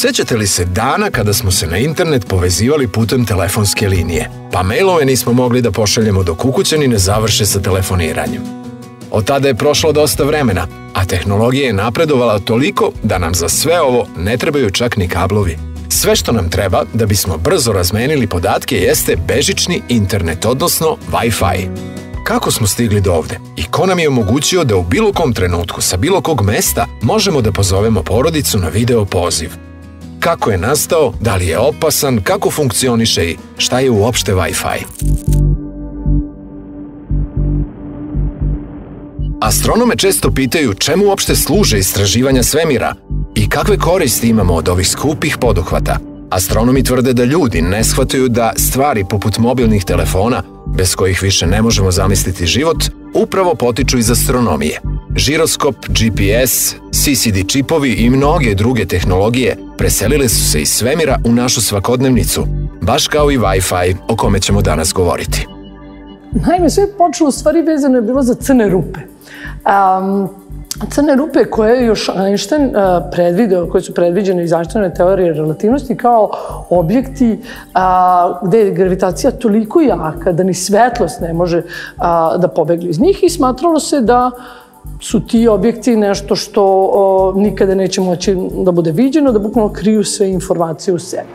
Sećate li se dana kada smo se na internet povezivali putem telefonske linije, pa mailove nismo mogli da pošaljemo dok ukućani ne završe sa telefoniranjem? Od tada je prošlo dosta vremena, a tehnologija je napredovala toliko da nam za sve ovo ne trebaju čak ni kablovi. Sve što nam treba da bismo brzo razmenili podatke jeste bežični internet, odnosno Wi-Fi. Kako smo stigli do ovde i ko nam je omogućio da u bilo kom trenutku sa bilo kog mesta možemo da pozovemo porodicu na video poziv? Kako je nastao, da li je opasan, kako funkcioniše i šta je uopšte Wi-Fi? Astronome često pitaju čemu uopšte služe istraživanja svemira i kakve koristi imamo od ovih skupih poduhvata. Astronomi tvrde da ljudi ne shvataju da stvari poput mobilnih telefona, bez kojih više ne možemo zamisliti život, upravo potiču iz astronomije. Žiroskop, GPS, CCD čipovi i mnoge druge tehnologije preselile su se iz svemira u našu svakodnevnicu, baš kao i Wi-Fi o kome ćemo danas govoriti. Naime, sve je počelo u stvari vezano je bilo za crne rupe. Um, crne rupe koje je još Einstein uh, predvideo, koje su predviđene iz Einsteinove teorije relativnosti kao objekti uh, gde je gravitacija toliko jaka da ni svetlost ne može uh, da pobegne iz njih i smatralo se da su ti objekti nešto što o, nikada neće moći da bude viđeno, da bukvalno kriju sve informacije u sebi.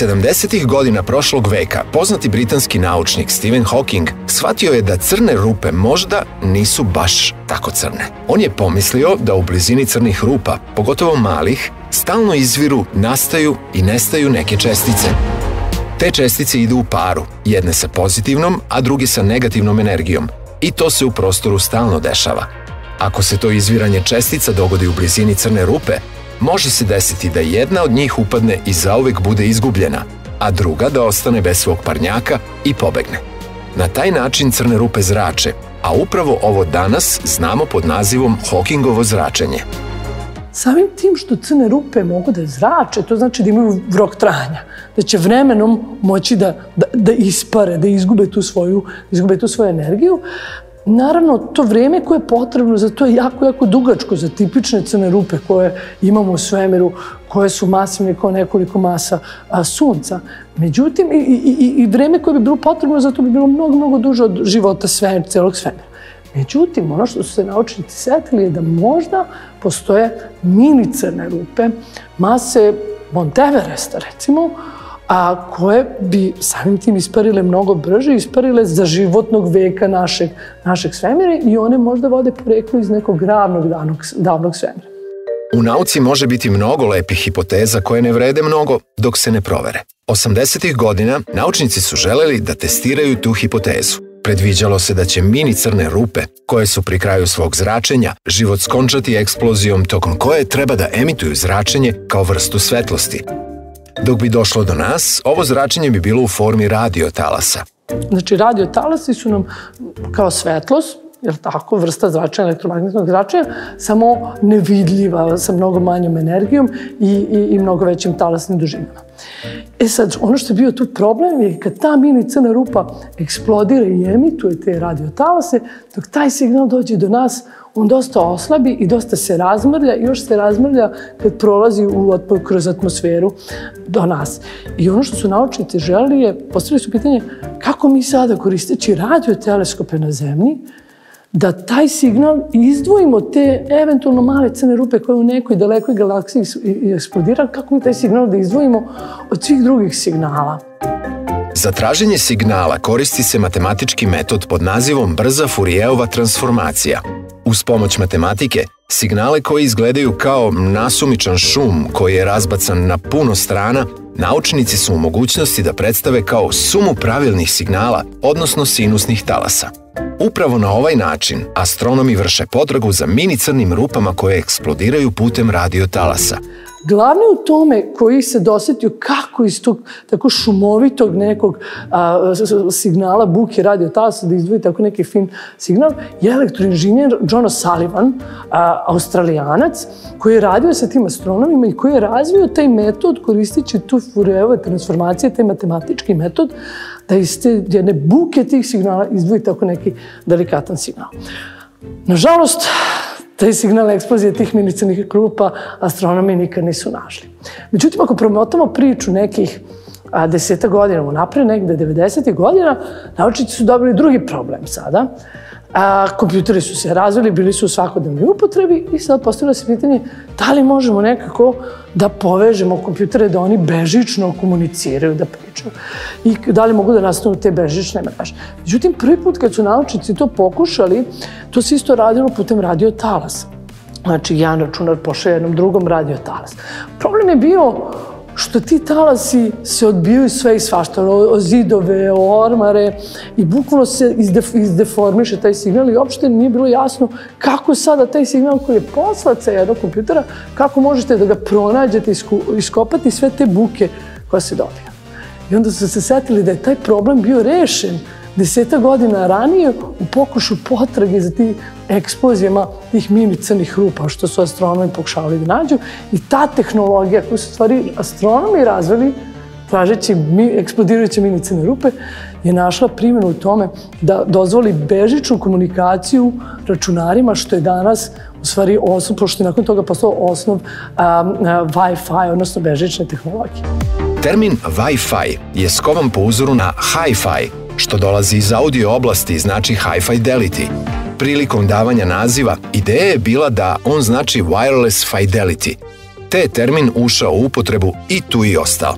70. godina prošlog veka poznati britanski naučnik Stephen Hawking shvatio je da crne rupe možda nisu baš tako crne. On je pomislio da u blizini crnih rupa, pogotovo malih, stalno izviru, nastaju i nestaju neke čestice. Te čestice idu u paru, jedne sa pozitivnom, a druge sa negativnom energijom. I to se u prostoru stalno dešava. Ako se to izviranje čestica dogodi u blizini crne rupe, može se desiti da jedna od njih upadne i zauvek bude izgubljena, a druga da ostane bez svog parnjaka i pobegne. Na taj način crne rupe zrače, a upravo ovo danas znamo pod nazivom Hawkingovo zračenje. Samim tim što crne rupe mogu da zrače, to znači da imaju rok trajanja, da će vremenom moći da, da, da ispare, da izgube tu svoju, izgube tu svoju energiju. Naravno, to vreme koje je potrebno za to je jako, jako dugačko za tipične crne rupe koje imamo u svemiru, koje su masivne kao nekoliko masa a, sunca. Međutim, i, i, i vreme koje bi bilo potrebno za to bi bilo mnogo, mnogo duže od života sve, celog svemira. Međutim, ono što su se naučnici setili je da možda postoje mini crne rupe, mase Monteveresta, recimo, a koje bi samim tim isparile mnogo brže, isparile za životnog veka našeg, našeg svemira i one možda vode poreklo iz nekog ravnog davnog, davnog svemira. U nauci može biti mnogo lepih hipoteza koje ne vrede mnogo dok se ne provere. 80. godina naučnici su želeli da testiraju tu hipotezu. Predviđalo se da će mini crne rupe, koje su pri kraju svog zračenja, život skončati eksplozijom tokom koje treba da emituju zračenje kao vrstu svetlosti, Dok bi došlo do nas, ovo zračenje bi bilo u formi radiotalasa. Znači, radiotalasi su nam kao svetlost, jer tako, vrsta zračenja, elektromagnetnog zračenja, samo nevidljiva, sa mnogo manjom energijom i, i, i mnogo većim talasnim dužinama. E sad, ono što je bio tu problem je kad ta mini crna rupa eksplodira i emituje te radiotalase, dok taj signal dođe do nas, on dosta oslabi i dosta se razmrlja i još se razmrlja kad prolazi u, kroz atmosferu do nas. I ono što su naučnici želeli je, postavili su pitanje kako mi sada koristeći radioteleskope na zemlji, da taj signal izdvojimo te eventualno male crne rupe koje u nekoj dalekoj galaksiji eksplodira, kako mi taj signal da izdvojimo od svih drugih signala. Za traženje signala koristi se matematički metod pod nazivom brza Furijeova transformacija. Uz pomoć matematike, signale koji izgledaju kao nasumičan šum koji je razbacan na puno strana, naučnici su u mogućnosti da predstave kao sumu pravilnih signala, odnosno sinusnih talasa. Upravo na ovaj način. Astronomi vrše potragu za mini crnim rupama koje eksplodiraju putem radiotalasa, Glavni u tome koji se dosetio kako iz tog tako šumovitog nekog a, signala buke radio talasa da izdvoji tako neki fin signal je elektroinženjer John O'Sullivan, australijanac, koji je radio sa tim astronomima i koji je razvio taj metod koristići tu Fourierove transformacije, taj matematički metod, da iz te jedne buke tih signala izdvoji tako neki delikatan signal. Nažalost, taj signal eksplozije tih minicrnih grupa astronomi nikad nisu našli. Međutim, ako promotamo priču nekih a, deseta godina napred, negde 90. godina, naučnici su dobili drugi problem sada. A, kompjuteri su se razvili, bili su u svakodnevnoj upotrebi i sad postavilo se pitanje da li možemo nekako da povežemo kompjutere da oni bežično komuniciraju, da pričaju i da li mogu da nastanu te bežične mreže. Međutim, prvi put kad su naučnici to pokušali, to se isto radilo putem radio talasa. Znači, jedan računar pošle jednom drugom radio talas. Problem je bio što ti talasi se odbijaju sve i svašta, o zidove, o ormare i bukvalno se izdef, izdeformiše taj signal i uopšte nije bilo jasno kako sada taj signal koji je poslat sa jednog kompjutera, kako možete da ga pronađete, iskopati sve te buke koja se dobija. I onda su se setili da je taj problem bio rešen deseta godina ranije u pokušu potrage za ti eksplozijama tih mini crnih rupa, što su astronomi pokušavali da nađu. I ta tehnologija koju su stvari astronomi razvili, tražeći mi, eksplodirajuće mini crne rupe, je našla primjenu u tome da dozvoli bežičnu komunikaciju računarima, što je danas u stvari osnov, pošto je nakon toga postao osnov Wi-Fi, odnosno bežične tehnologije. Termin Wi-Fi je skovan po uzoru na Hi-Fi, što dolazi iz audio oblasti znači High Fidelity. Prilikom davanja naziva, ideja je bila da on znači Wireless Fidelity, te je termin ušao u upotrebu i tu i ostao.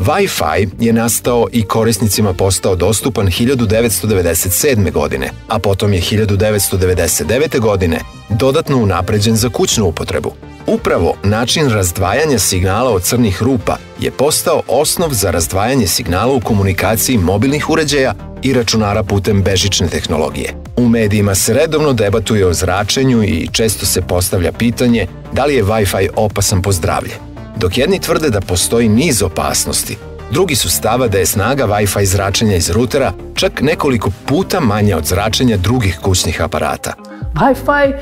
Wi-Fi je nastao i korisnicima postao dostupan 1997. godine, a potom je 1999. godine dodatno unapređen za kućnu upotrebu. Upravo način razdvajanja signala od crnih rupa je postao osnov za razdvajanje signala u komunikaciji mobilnih uređaja i računara putem bežične tehnologije. U medijima se redovno debatuje o zračenju i često se postavlja pitanje da li je Wi-Fi opasan po zdravlje. Dok jedni tvrde da postoji niz opasnosti, drugi su stava da je snaga Wi-Fi zračenja iz rutera čak nekoliko puta manja od zračenja drugih kućnih aparata. Wi-Fi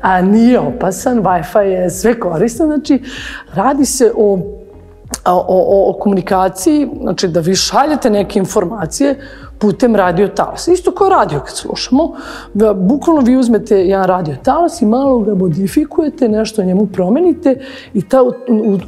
a, nije opasan, Wi-Fi je sve korisno, znači radi se o o, o, o komunikaciji, znači da vi šaljete neke informacije putem radio talasa. Isto kao radio kad slušamo, bukvalno vi uzmete jedan radio talas i malo ga modifikujete, nešto njemu promenite i ta, u,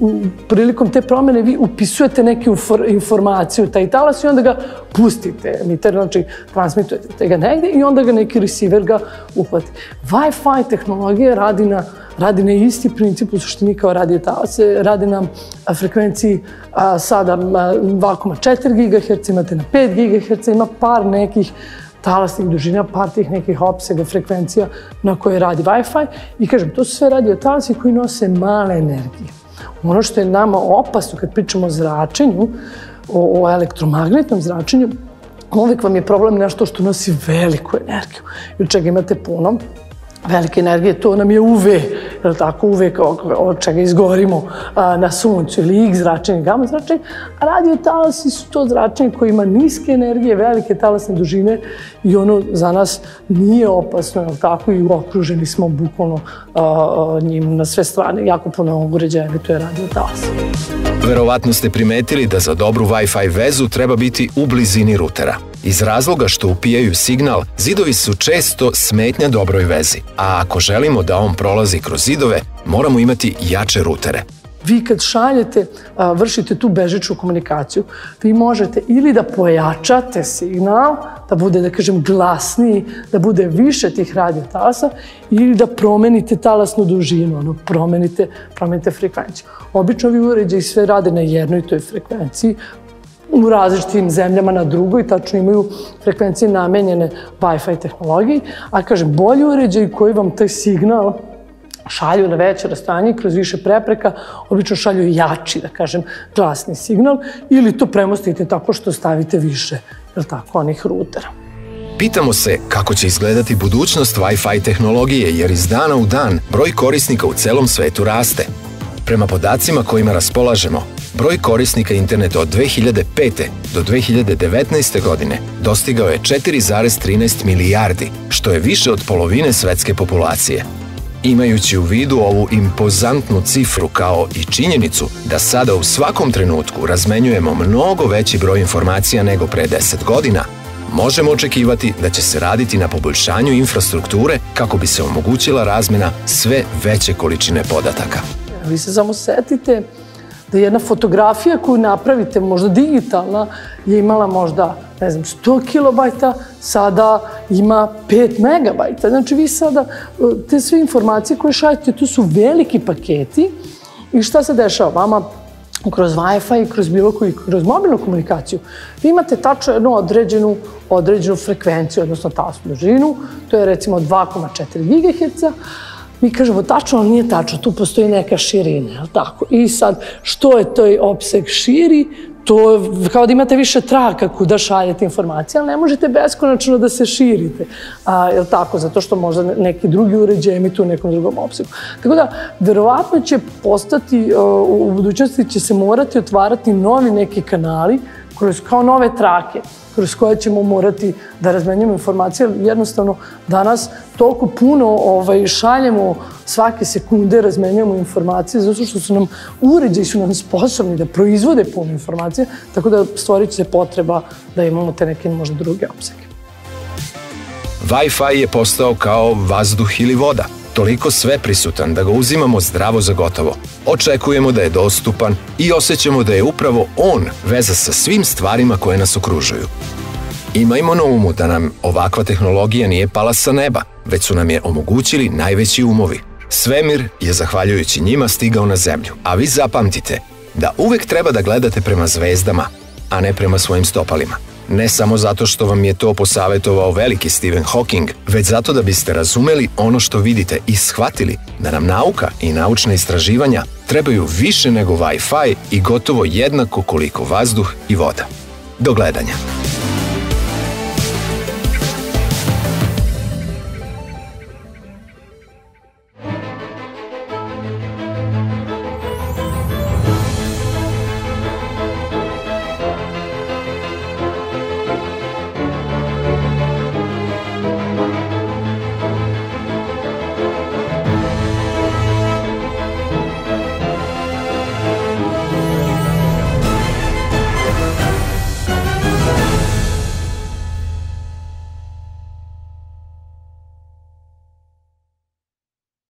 u, prilikom te promene vi upisujete neke informacije u taj talas i onda ga pustite, emiter, znači transmitujete ga negde i onda ga neki receiver ga uhvati. Wi-Fi tehnologija radi na radi na isti princip u suštini kao radio talase, radi na frekvenciji a, sada 2,4 GHz, imate na 5 GHz, ima par nekih talasnih dužina, par tih nekih opsega frekvencija na koje radi Wi-Fi i kažem, to su sve radio talasi koji nose male energije. Ono što je nama opasno kad pričamo o zračenju, o, o elektromagnetnom zračenju, uvek vam je problem nešto što nosi veliku energiju. I od čega imate puno, velike energije, to nam je UV, je tako, UV od čega izgorimo a, na suncu. Ili X zračenje, gamma zračenje, a radio talasi su to zračenje koje ima niske energije, velike talasne dužine i ono za nas nije opasno, je tako, i okruženi smo bukvalno a, a, njim na sve strane, jako puno uređaja, je radio talas. Verovatno ste primetili da za dobru Wi-Fi vezu treba biti u blizini rutera. Iz razloga što upijaju signal, zidovi su često smetnja dobroj vezi, a ako želimo da on prolazi kroz zidove, moramo imati jače rutere. Vi kad šaljete, vršite tu bežičnu komunikaciju, vi možete ili da pojačate signal, da bude, da kažem, glasniji, da bude više tih radiotalasa, ili da promenite talasnu dužinu, ono, promenite, promenite frekvenciju. Obično vi uređaji sve rade na jednoj toj frekvenciji, u različitim zemljama na drugoj, tačno imaju frekvencije namenjene Wi-Fi tehnologiji, a kažem, bolji uređaj koji vam taj signal šalju na veće rastanje kroz više prepreka, obično šalju jači, da kažem, glasni signal ili to premostite tako što stavite više, je tako, onih rutera. Pitamo se kako će izgledati budućnost Wi-Fi tehnologije jer iz dana u dan broj korisnika u celom svetu raste. Prema podacima kojima raspolažemo, broj korisnika interneta od 2005. do 2019. godine dostigao je 4,13 milijardi, što je više od polovine svetske populacije. Imajući u vidu ovu impozantnu cifru kao i činjenicu da sada u svakom trenutku razmenjujemo mnogo veći broj informacija nego pre 10 godina, možemo očekivati da će se raditi na poboljšanju infrastrukture kako bi se omogućila razmena sve veće količine podataka. Vi se samo setite da jedna fotografija koju napravite, možda digitalna, je imala možda, ne znam, 100 kilobajta, sada ima 5 megabajta. Znači vi sada, te sve informacije koje šaljete, to su veliki paketi i šta se dešava? Vama kroz Wi-Fi, kroz bilo koji, kroz mobilnu komunikaciju, vi imate tačno jednu određenu, određenu frekvenciju, odnosno tasnu dužinu, to je recimo 2,4 GHz, mi kažemo tačno, ali nije tačno, tu postoji neka širina, je tako? I sad, što je toj opseg širi, to je kao da imate više traka kuda šaljete informacije, ali ne možete beskonačno da se širite. A, je tako? Zato što možda neki drugi uređaj emituju u nekom drugom opsegu. Tako da, verovatno će postati, u budućnosti će se morati otvarati novi neki kanali kroz kao nove trake kroz koje ćemo morati da razmenjujemo informacije. Jednostavno, danas toliko puno ovaj, šaljemo svake sekunde, razmenjujemo informacije, zato što su nam uređaji su nam sposobni da proizvode puno informacije, tako da stvorit će se potreba da imamo te neke možda druge opsege. Wi-Fi je postao kao vazduh ili voda toliko sve prisutan da ga uzimamo zdravo za gotovo. Očekujemo da je dostupan i osjećamo da je upravo on veza sa svim stvarima koje nas okružuju. Imajmo na umu da nam ovakva tehnologija nije pala sa neba, već su nam je omogućili najveći umovi. Svemir je zahvaljujući njima stigao na zemlju, a vi zapamtite da uvek treba da gledate prema zvezdama, a ne prema svojim stopalima. Ne samo zato što vam je to posavetovao veliki Stephen Hawking, već zato da biste razumeli ono što vidite i shvatili da nam nauka i naučne istraživanja trebaju više nego Wi-Fi i gotovo jednako koliko vazduh i voda. Do gledanja!